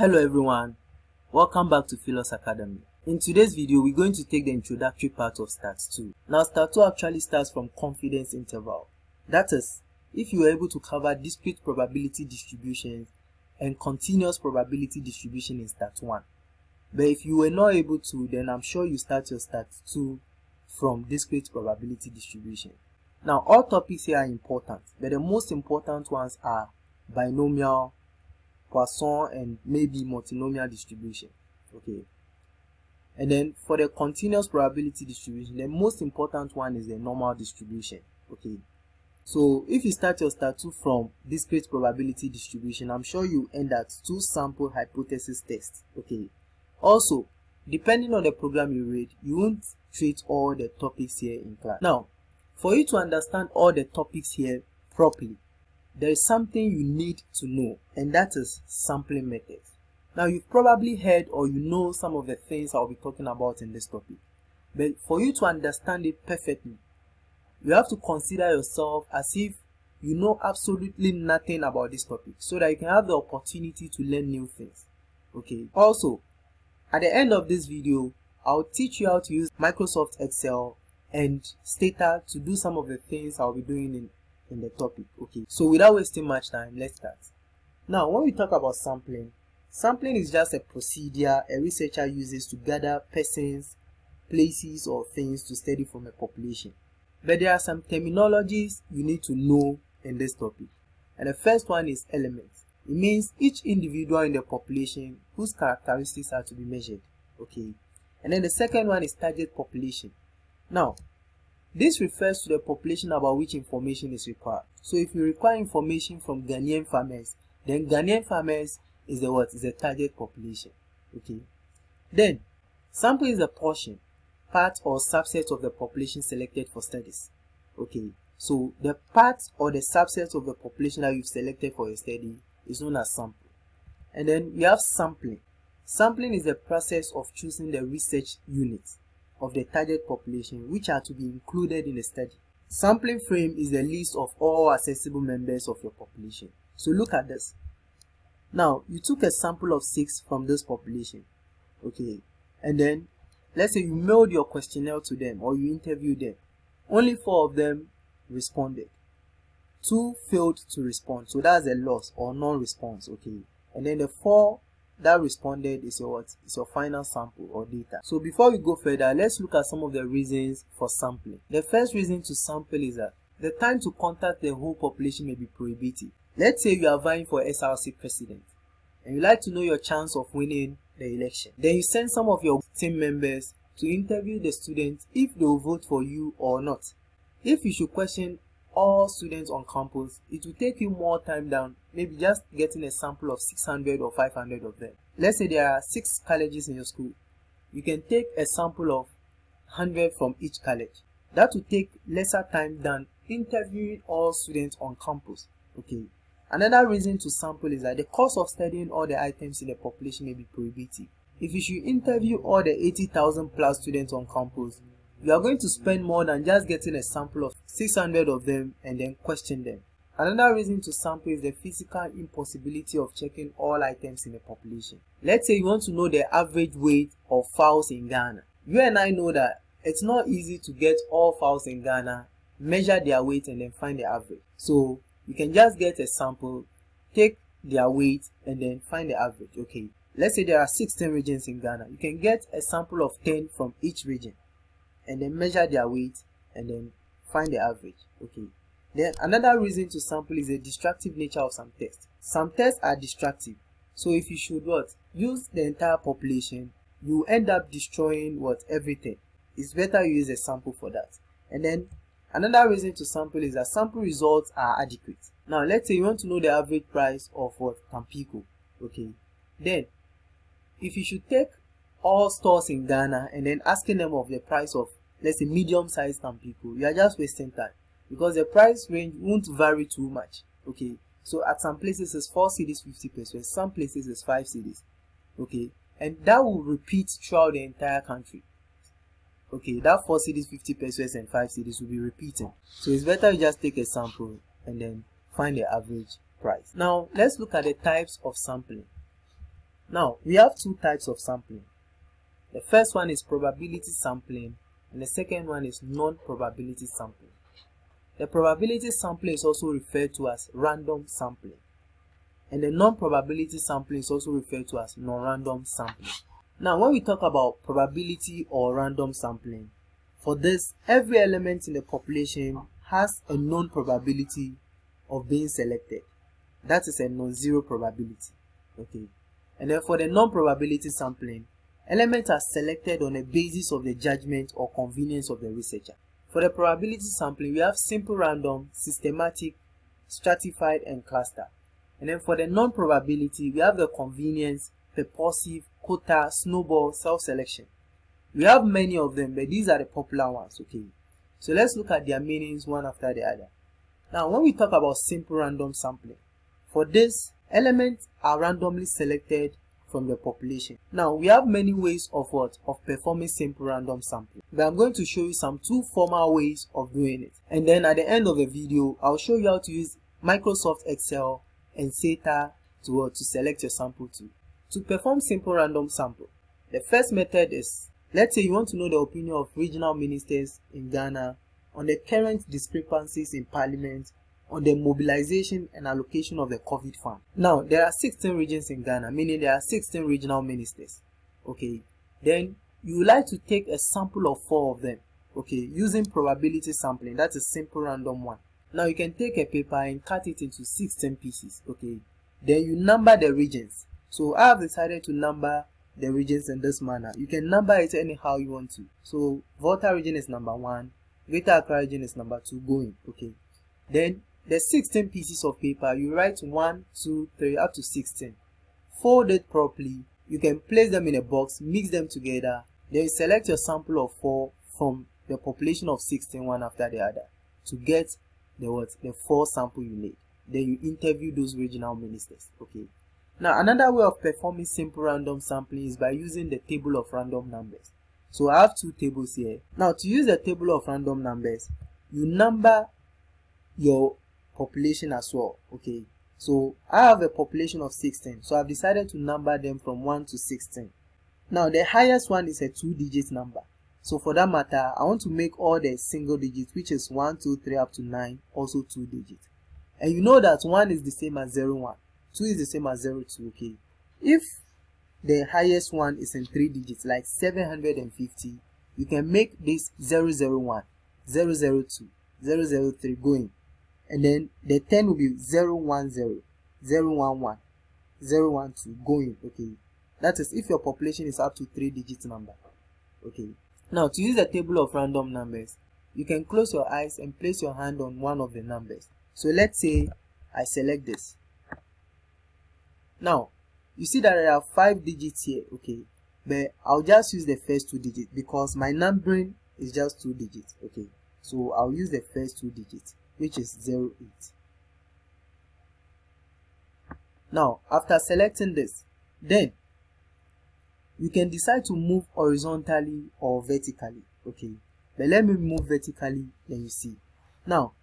Hello everyone, welcome back to Philos Academy. In today's video, we're going to take the introductory part of STAT 2. Now STAT 2 actually starts from confidence interval. That is, if you are able to cover discrete probability distributions and continuous probability distribution in STAT 1. But if you were not able to, then I'm sure you start your STAT 2 from discrete probability distribution. Now all topics here are important, but the most important ones are binomial, Poisson and maybe multinomial distribution. Okay. And then for the continuous probability distribution, the most important one is the normal distribution. Okay. So if you start your 2 from discrete probability distribution, I'm sure you end at two sample hypothesis test. Okay. Also, depending on the program you read, you won't treat all the topics here in class. Now, for you to understand all the topics here properly, there is something you need to know and that is sampling methods. Now you've probably heard or you know some of the things I'll be talking about in this topic. But for you to understand it perfectly, you have to consider yourself as if you know absolutely nothing about this topic so that you can have the opportunity to learn new things. Okay. Also, at the end of this video, I'll teach you how to use Microsoft Excel and Stata to do some of the things I'll be doing in in the topic okay? So without wasting much time let's start. Now when we talk about sampling sampling is just a procedure a researcher uses to gather persons places or things to study from a population. But there are some terminologies you need to know in this topic. And the first one is element it means each individual in the population whose characteristics are to be measured okay? And then the second one is target population. Now this refers to the population about which information is required. So if you require information from Ghanaian farmers, then Ghanaian farmers is the what? Is the target population. Okay. Then, sample is a portion, part or subset of the population selected for studies. Okay. So the part or the subset of the population that you've selected for your study is known as sample. And then we have sampling. Sampling is the process of choosing the research unit of the target population which are to be included in the study. Sampling frame is the list of all accessible members of your population. So look at this. Now, you took a sample of 6 from this population. Okay. And then, let's say you mailed your questionnaire to them or you interviewed them. Only 4 of them responded. 2 failed to respond. So that's a loss or non-response. Okay. And then the 4 that responded is your what? Is your final sample or data. So before we go further let's look at some of the reasons for sampling. The first reason to sample is that the time to contact the whole population may be prohibitive let's say you are vying for src president and you like to know your chance of winning the election. Then you send some of your team members to interview the students if they will vote for you or not. If you should question all students on campus, it will take you more time than maybe just getting a sample of 600 or 500 of them. Let's say there are six colleges in your school. You can take a sample of 100 from each college. That will take lesser time than interviewing all students on campus. Okay. Another reason to sample is that the cost of studying all the items in the population may be prohibitive. If you should interview all the 80,000 plus students on campus, you are going to spend more than just getting a sample of 600 of them and then question them. Another reason to sample is the physical impossibility of checking all items in a population. Let's say you want to know the average weight of fowls in Ghana. You and I know that it's not easy to get all fowls in Ghana, measure their weight and then find the average. So you can just get a sample, take their weight and then find the average. Okay, let's say there are 16 regions in Ghana. You can get a sample of 10 from each region and then measure their weight and then find the average okay then another reason to sample is the destructive nature of some tests. Some tests are destructive. So if you should what? Use the entire population you end up destroying what? Everything. It's better you use a sample for that. And then another reason to sample is that sample results are adequate. Now let's say you want to know the average price of what? Tampico. Okay. Then if you should take all stores in ghana and then asking them of the price of let's say medium sized Tampico, you are just wasting time because the price range won't vary too much. Okay, so at some places it's 4 cedis 50 pesewas, some places it's 5 cedis. Okay, and that will repeat throughout the entire country. Okay, that 4 cedis 50 pesewas and 5 cedis will be repeating. So it's better you just take a sample and then find the average price. Now let's look at the types of sampling. Now, we have two types of sampling. The first one is probability sampling and the second one is non-probability sampling. The probability sampling is also referred to as random sampling and the non-probability sampling is also referred to as non-random sampling. Now, when we talk about probability or random sampling, for this, every element in the population has a known probability of being selected. That is a non-zero probability. Okay. And then for the non-probability sampling, elements are selected on the basis of the judgment or convenience of the researcher. For the probability sampling, we have simple random, systematic, stratified, and cluster. And then for the non-probability, we have the convenience, purposive, quota, snowball, self-selection. We have many of them, but these are the popular ones, okay? So let's look at their meanings one after the other. Now, when we talk about simple random sampling, for this, elements are randomly selected from the population. Now, we have many ways of what? Of performing simple random sampling. But I'm going to show you some two formal ways of doing it. And then at the end of the video, I'll show you how to use Microsoft Excel and Stata to, to select your sample too. To perform simple random sample, the first method is, let's say you want to know the opinion of regional ministers in Ghana on the current discrepancies in parliament on the mobilization and allocation of the COVID fund. Now, there are 16 regions in Ghana, meaning there are 16 regional ministers. Okay, then you would like to take a sample of four of them. Okay, using probability sampling, that's a simple random one. Now you can take a paper and cut it into 16 pieces. Okay, then you number the regions. So I have decided to number the regions in this manner. You can number it anyhow you want to. So Volta region is number one, Greater Accra region is number two, going. Okay, then the 16 pieces of paper, you write 1, 2, 3, up to 16. Fold it properly. You can place them in a box, mix them together. Then select your sample of 4 from the population of 16, one after the other, to get the what? The 4 sample you need. Then you interview those regional ministers. Okay. Now, another way of performing simple random sampling is by using the table of random numbers. So I have two tables here. Now, to use the table of random numbers, you number your population as well okay? So i have a population of 16 so i've decided to number them from 1 to 16 now the highest one is a two digit number. So for that matter i want to make all the single digits which is 1 2 3 up to 9 also two digits and you know that 1 is the same as 0 1 2 is the same as 0 2 okay? If the highest one is in three digits like 750 you can make this 001 002 003 going and then the 10 will be 0, 1, 0, 0, 1, 1, 0, 1, 2, going, okay. That is if your population is up to 3 digit number, okay. Now, to use the table of random numbers, you can close your eyes and place your hand on one of the numbers. So let's say I select this. Now, you see that there are 5 digits here, okay. But I'll just use the first two digits because my numbering is just 2 digits, okay. So I'll use the first two digits which is 0, 8. Now, after selecting this, then you can decide to move horizontally or vertically. Okay, but let me move vertically, then you see. Now,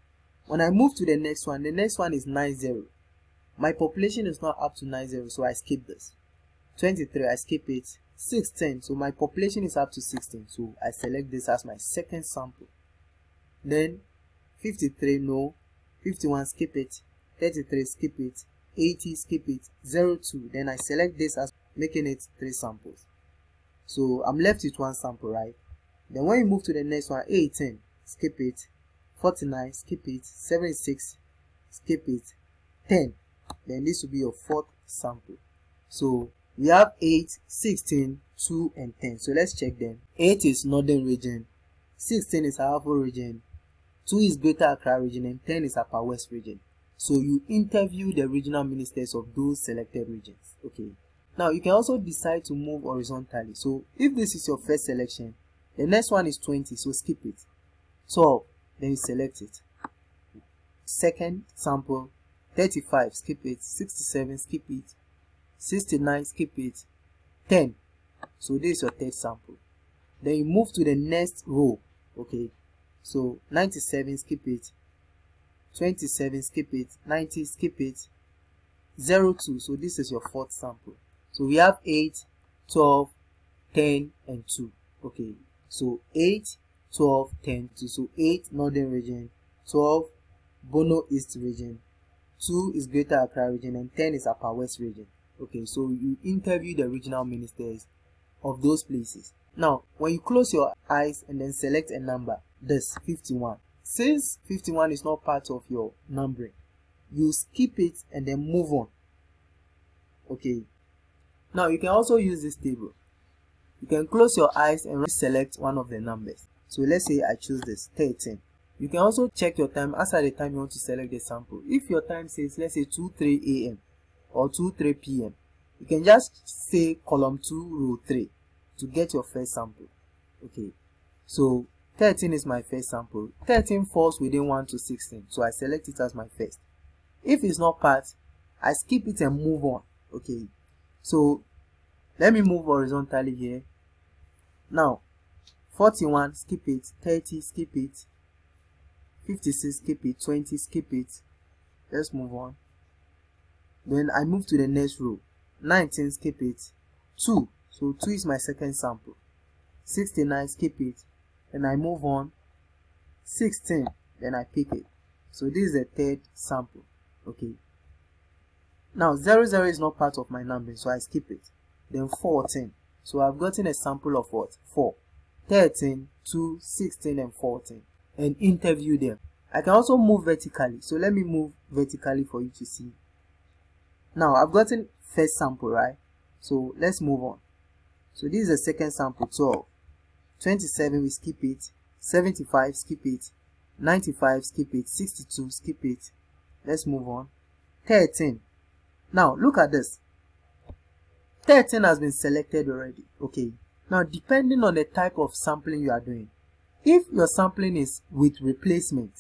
when I move to the next one, the next one is 90. My population is not up to 90, so I skip this. 23, I skip it. 16, so my population is up to 16, so I select this as my second sample. Then 53 no 51 skip it 33 skip it 80 skip it 02 then i select this as making it three samples. So i'm left with one sample right? Then when you move to the next one 18 skip it. 49 skip it. 76 skip it. 10 then this will be your fourth sample. So we have 8 16 2 and 10 so let's check them. 8 is northern region. 16 is Ahafo region 2 is Greater Accra region and 10 is Upper West region. So you interview the regional ministers of those selected regions. Okay. Now you can also decide to move horizontally. So if this is your first selection, the next one is 20, so skip it. 12, then you select it. Second sample, 35, skip it. 67, skip it. 69, skip it. 10, so this is your third sample. Then you move to the next row. Okay, so 97 skip it. 27 skip it. 90 skip it. 02 so this is your fourth sample. So we have 8, 12, 10, and 2. Okay, so 8, 12, 10, 2. So 8 Northern region, 12 Bono East region, 2 is Greater Accra region, and 10 is Upper West region. Okay, so you interview the regional ministers of those places. Now, when you close your eyes and then select a number, this 51. Since 51 is not part of your numbering, you skip it and then move on. Okay. Now, you can also use this table. You can close your eyes and select one of the numbers. So let's say I choose this 13. You can also check your time as at the time you want to select the sample. If your time says let's say 2 3 a.m. or 2 3 p.m. you can just say column 2 row 3 to get your first sample. Okay. So 13 is my first sample. 13 falls within 1 to 16. So I select it as my first. If it's not part, I skip it and move on. Okay. So let me move horizontally here. Now 41 skip it, 30 skip it, 56 skip it, 20 skip it. Let's move on. Then I move to the next row. 19 skip it, 2 so 2 is my second sample. 69 skip it and I move on. 16 then I pick it. So this is the third sample. Okay. Now 0 0 is not part of my number so I skip it. Then 14. So I've gotten a sample of what? 4. 13, 2, 16 and 14 and interview them. I can also move vertically. So let me move vertically for you to see. Now I've gotten first sample, right? So let's move on. So this is the second sample 12. 27 we skip it. 75 skip it. 95 skip it. 62 skip it. Let's move on. 13. Now look at this. 13 has been selected already. Okay. Now, depending on the type of sampling you are doing, if your sampling is with replacement,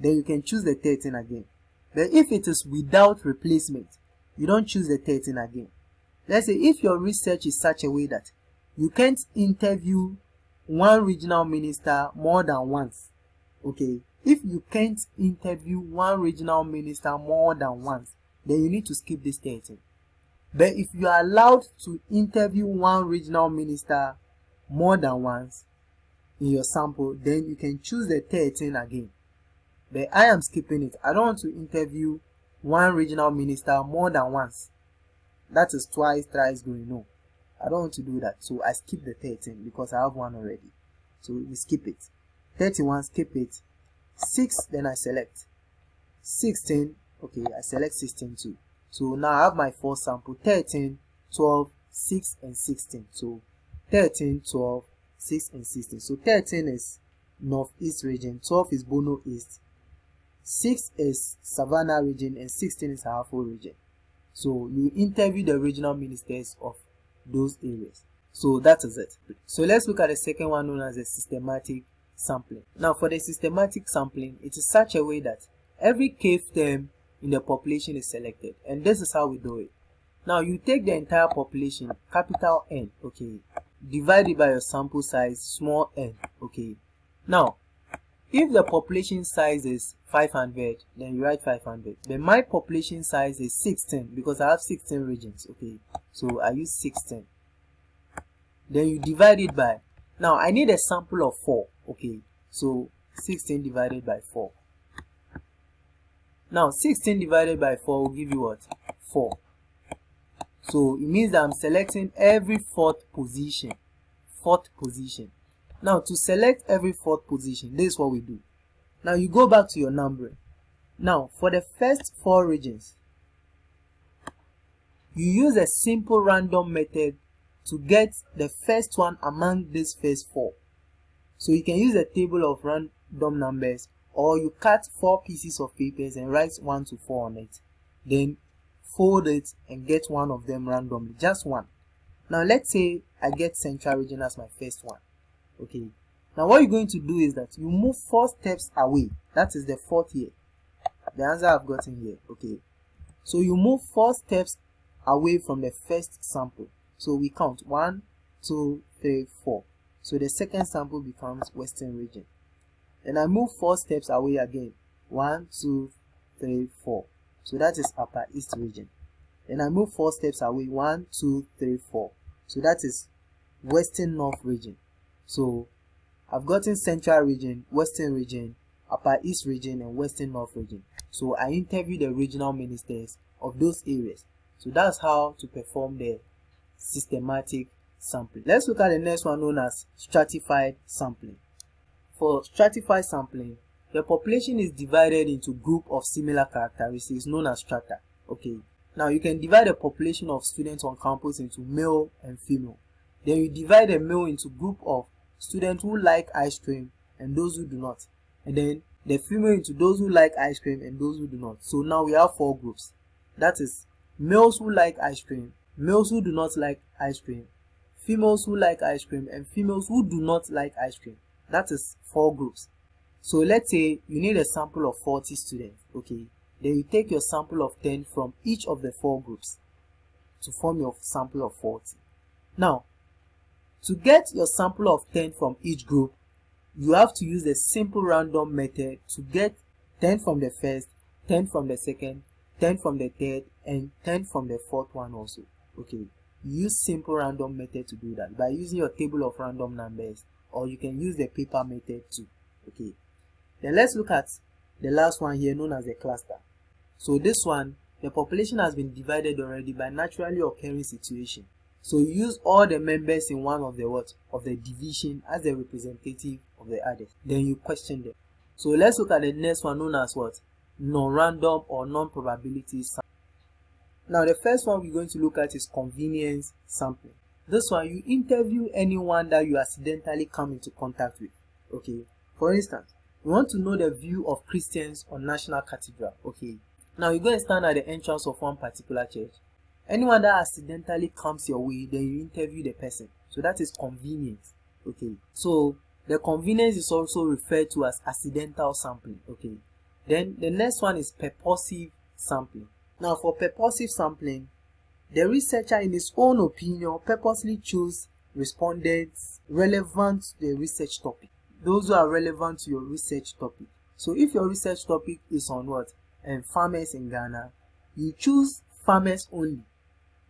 then you can choose the 13 again. But if it is without replacement, you don't choose the 13 again. Let's say if your research is such a way that you can't interview one regional minister more than once, okay? If you can't interview one regional minister more than once, then you need to skip this 13. But if you are allowed to interview one regional minister more than once in your sample, then you can choose the 13 again. But I am skipping it. I don't want to interview one regional minister more than once. That is twice, thrice going. No, I don't want to do that. So I skip the 13 because I have one already. So we skip it. 31, skip it. 6, then I select. 16, okay, I select 16 too. So now I have my four sample 13, 12, 6 and 16. So 13, 12, 6 and 16. So 13 is Northeast region, 12 is Bono East, 6 is Savannah region and 16 is Ahafo region. So you interview the regional ministers of those areas. So that is it. So let's look at the second one known as a systematic sampling. Now for the systematic sampling, it is such a way that every kth term in the population is selected and this is how we do it now you take the entire population capital n okay divide it by your sample size small n okay now if the population size is 500 then you write 500 but my population size is 16 because i have 16 regions okay so i use 16 then you divide it by now i need a sample of 4 okay so 16 divided by 4 now 16 divided by 4 will give you what? 4. So it means that I'm selecting every fourth position. Fourth position. Now to select every fourth position, this is what we do. Now you go back to your numbering. Now for the first four regions, you use a simple random method to get the first one among these first four. So you can use a table of random numbers or you cut four pieces of papers and write 1 to 4 on it then fold it and get one of them randomly just one now let's say i get central region as my first one okay now what you're going to do is that you move four steps away that is the fourth here the answer i've gotten here okay so you move four steps away from the first sample so we count one two three four so the second sample becomes western region then I move four steps away again. One, two, three, four. So that is upper east region. then I move four steps away. One, two, three, four. So that is Western North region. So I've gotten Central region, Western region, Upper East region, and Western North region. So I interview the regional ministers of those areas. So that's how to perform the systematic sampling. Let's look at the next one known as stratified sampling. For stratified sampling, the population is divided into group of similar characteristics known as strata. Okay. Now you can divide the population of students on campus into male and female. Then you divide the male into group of students who like ice cream and those who do not. And then the female into those who like ice cream and those who do not. So now we have four groups. That is males who like ice cream, males who do not like ice cream, females who like ice cream, and females who do not like ice cream. That is four groups. So let's say you need a sample of 40 students, okay? Then you take your sample of 10 from each of the four groups to form your sample of 40. Now, to get your sample of 10 from each group, you have to use a simple random method to get 10 from the first, 10 from the second, 10 from the third, and 10 from the fourth one also. Okay, use simple random method to do that by using your table of random numbers or you can use the paper method too. Okay, then let's look at the last one here known as the cluster. So this one, the population has been divided already by naturally occurring situation. So use all the members in one of the what of the division as a representative of the others. Then you question them. So let's look at the next one known as what? Non-random or non-probability sampling. Now the first one we're going to look at is convenience sampling. This one you interview anyone that you accidentally come into contact with. Okay. For instance, you want to know the view of Christians on National Cathedral. Okay. Now you go and stand at the entrance of one particular church anyone that accidentally comes your way then you interview the person. So that is convenience. Okay. So the convenience is also referred to as accidental sampling. Okay. Then the next one is purposive sampling. Now for purposive sampling the researcher in his own opinion purposely choose respondents relevant to the research topic. Those who are relevant to your research topic. So if your research topic is on what? And farmers in ghana you choose farmers only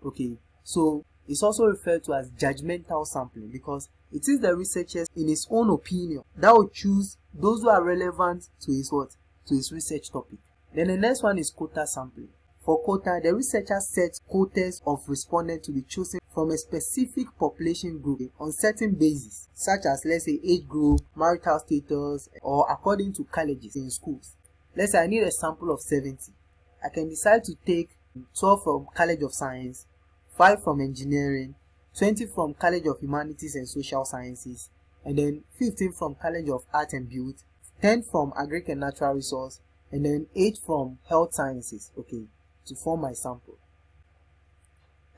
okay so it's also referred to as judgmental sampling because it is the researchers in his own opinion that will choose those who are relevant to his what? To his research topic. Then the next one is quota sampling. For quota the researcher sets quotas of respondents to be chosen from a specific population group on certain basis such as let's say age group marital status or according to colleges in schools. Let's say i need a sample of 70 i can decide to take 12 from college of science 5 from engineering, 20 from College of Humanities and Social Sciences, and then 15 from College of Art and Beauty, 10 from Agric and Natural Resource, and then 8 from Health Sciences, okay, to form my sample.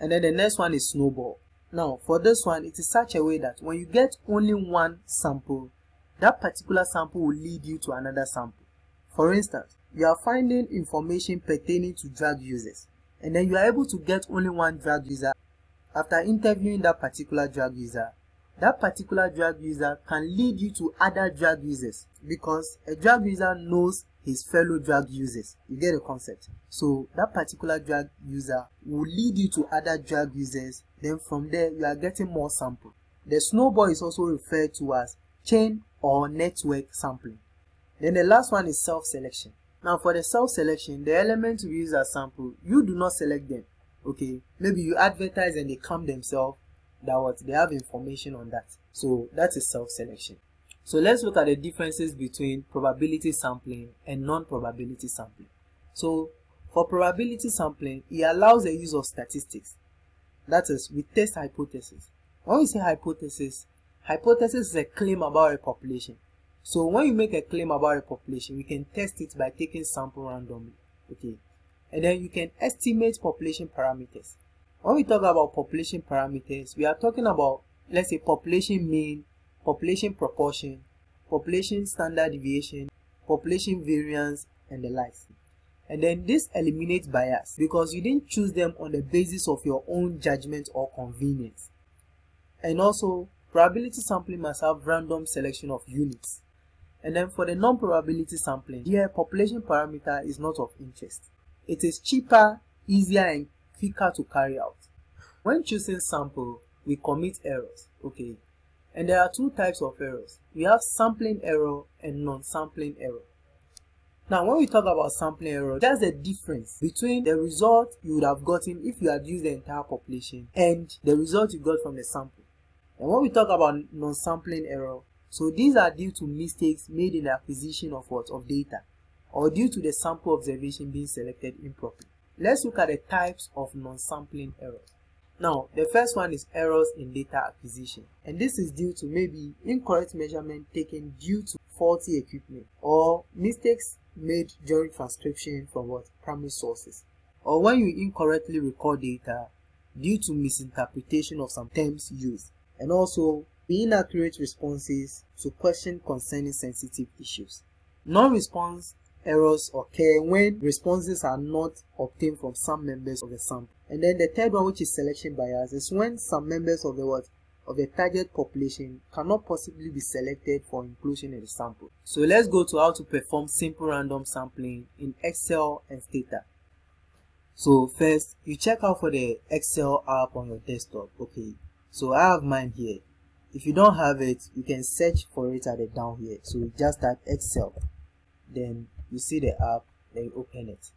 And then the next one is snowball. Now, for this one, it is such a way that when you get only one sample, that particular sample will lead you to another sample. For instance, you are finding information pertaining to drug users and then you are able to get only one drug user after interviewing that particular drug user. That particular drug user can lead you to other drug users because a drug user knows his fellow drug users. You get the concept? So that particular drug user will lead you to other drug users. Then from there you are getting more sample. The snowball is also referred to as chain or network sampling. Then the last one is self-selection now for the self-selection, the elements we use as sample, you do not select them. Okay, maybe you advertise and they come themselves. That what they have information on that. So that is self-selection. So let's look at the differences between probability sampling and non-probability sampling. So for probability sampling, it allows the use of statistics. That is, we test hypothesis. When we say hypothesis, hypothesis is a claim about a population. So when you make a claim about a population, we can test it by taking sample randomly. Okay. And then you can estimate population parameters. When we talk about population parameters, we are talking about, let's say, population mean, population proportion, population standard deviation, population variance, and the likes. And then this eliminates bias because you didn't choose them on the basis of your own judgment or convenience. And also, probability sampling must have random selection of units. And then for the non-probability sampling, here population parameter is not of interest. It is cheaper, easier and quicker to carry out. When choosing sample, we commit errors, okay? And there are two types of errors. We have sampling error and non-sampling error. Now, when we talk about sampling error, that's the difference between the result you would have gotten if you had used the entire population and the result you got from the sample. And when we talk about non-sampling error, so these are due to mistakes made in the acquisition of what? Of data or due to the sample observation being selected improperly. Let's look at the types of non-sampling errors. Now, the first one is errors in data acquisition. And this is due to maybe incorrect measurement taken due to faulty equipment or mistakes made during transcription from what primary sources or when you incorrectly record data due to misinterpretation of some terms used and also inaccurate responses to questions concerning sensitive issues. Non-response errors occur when responses are not obtained from some members of the sample. And then the third one, which is selection bias, is when some members of the what of the target population cannot possibly be selected for inclusion in the sample. So let's go to how to perform simple random sampling in Excel and Stata. So first, you check out for the Excel app on your desktop. Okay, so I have mine here. If you don't have it, you can search for it at the down here. So you just type Excel, then you see the app, then you open it.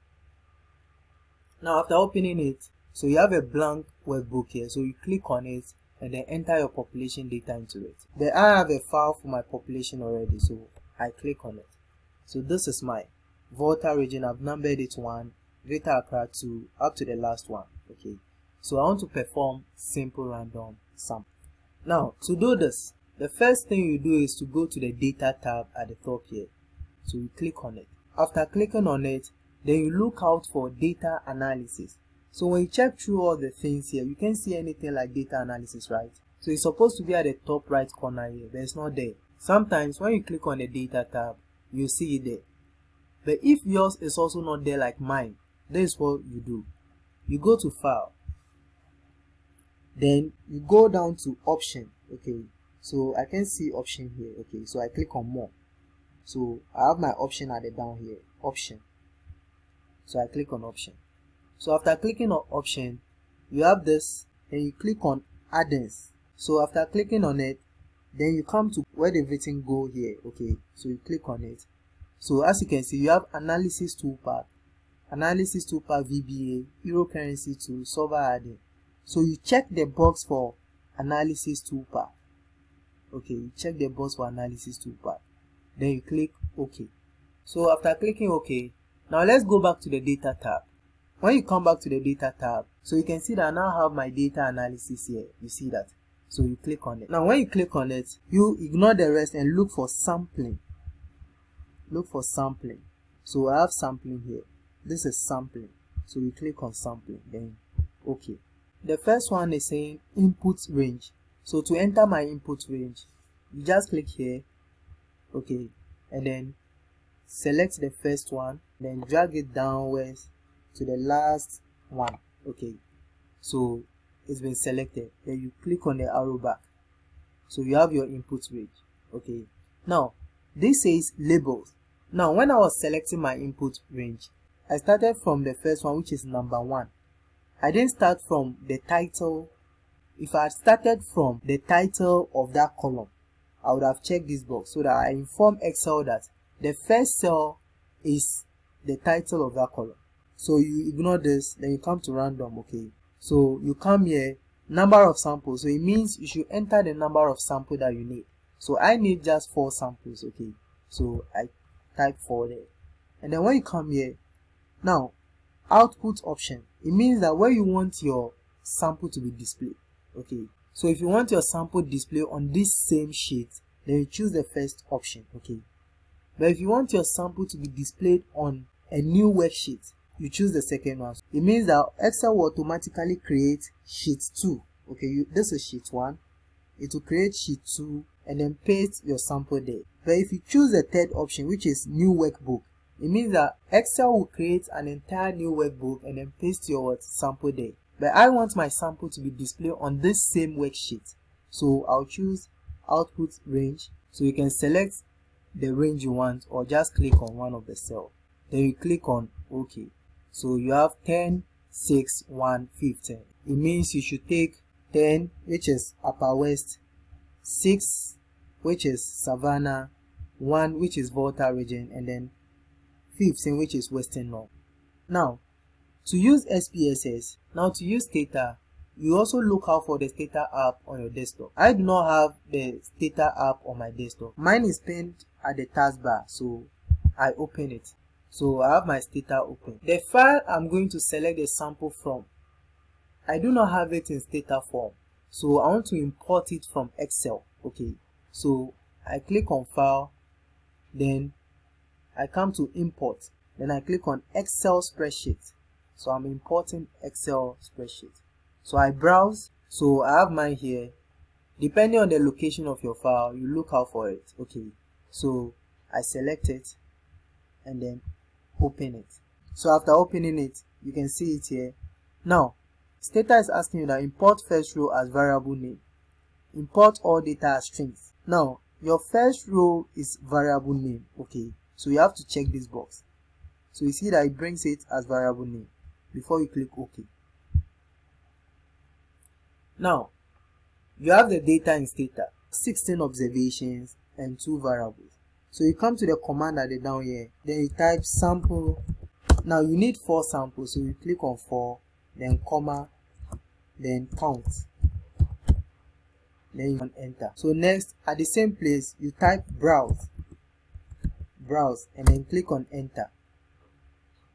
Now after opening it, so you have a blank workbook here. So you click on it and then enter your population data into it. Then I have a file for my population already, so I click on it. So this is my Volta region. I've numbered it 1, Greater Accra 2, up to the last one. Okay. So I want to perform simple random sample. Now, to do this, the first thing you do is to go to the data tab at the top here. So you click on it. After clicking on it, then you look out for data analysis. So when you check through all the things here, you can't see anything like data analysis, right? So it's supposed to be at the top right corner here, but it's not there. Sometimes when you click on the data tab, you see it there. But if yours is also not there like mine, this is what you do. You go to file, then you go down to option, okay? So I can see option here, okay? So I click on more. So I have my option the down here, option. So I click on option. So after clicking on option, you have this and you click on add-ins. So after clicking on it, then you come to where the everything go here. Okay, so you click on it. So as you can see, you have analysis ToolPak, analysis ToolPak VBA, euro currency tool, solver add-in. So you check the box for analysis ToolPak. Okay, you check the box for analysis ToolPak. Then you click OK. So after clicking OK, now let's go back to the data tab. When you come back to the data tab, so you can see that I now have my data analysis here. You see that? So you click on it. Now when you click on it, you ignore the rest and look for sampling. Look for sampling. So I have sampling here. This is sampling. So you click on sampling, then okay. The first one is saying input range. So to enter my input range, you just click here, okay, and then select the first one, then drag it downwards to the last one. Okay. So it's been selected. Then you click on the arrow back. So you have your input range. Okay. Now this says labels. Now when i was selecting my input range i started from the first one which is number one i didn't start from the title. If i had started from the title of that column i would have checked this box so that i inform excel that the first cell is the title of that column. So you ignore this then you come to random okay? So you come here number of samples. So it means you should enter the number of sample that you need. So i need just four samples okay? So i type four there. And then when you come here now output option it means that where you want your sample to be displayed okay so if you want your sample display on this same sheet then you choose the first option okay. But if you want your sample to be displayed on a new worksheet you choose the second one. It means that excel will automatically create sheet 2 okay you, this is sheet 1 it will create sheet 2 and then paste your sample there. But if you choose the third option which is new workbook it means that excel will create an entire new workbook and then paste your sample there. But i want my sample to be displayed on this same worksheet. So i'll choose output range. So you can select the range you want or just click on one of the cell. Then you click on ok. So you have 10 6, 1, 15. It means you should take 10, which is Upper West, 6, which is Savannah, 1, which is Volta region, and then 15, which is Western North. Now, to use SPSS, now to use Stata, you also look out for the Stata app on your desktop. I do not have the Stata app on my desktop. Mine is pinned at the taskbar, so I open it. So I have my Stata open. The file I'm going to select the sample from, I do not have it in Stata form. So I want to import it from Excel. Okay, so I click on File, then I come to Import, then I click on Excel Spreadsheet. So I'm importing Excel spreadsheet. So I browse, so I have mine here. Depending on the location of your file, you look out for it. Okay, so I select it and then open it. So after opening it, you can see it here. Now, Stata is asking you that import first row as variable name. Import all data as strings. Now, your first row is variable name. Okay, so you have to check this box. So you see that it brings it as variable name before you click OK. Now, you have the data in Stata, 16 observations and 2 variables. So you come to the command at the down here, then you type sample. Now you need 4 samples, so you click on 4, then comma, then count. Then you can enter. So next, at the same place, you type browse, browse, and then click on enter.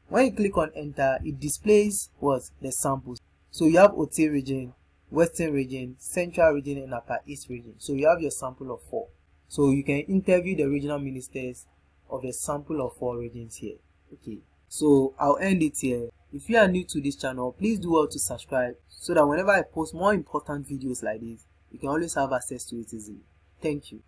When you click on enter, it displays what? The samples. So you have Oti region, Western region, Central region, and Upper East region. So you have your sample of four. So you can interview the regional ministers of the sample of four regions here. Okay. So I'll end it here. If you are new to this channel, please do well to subscribe so that whenever I post more important videos like this, you can always have access to it easily. Thank you.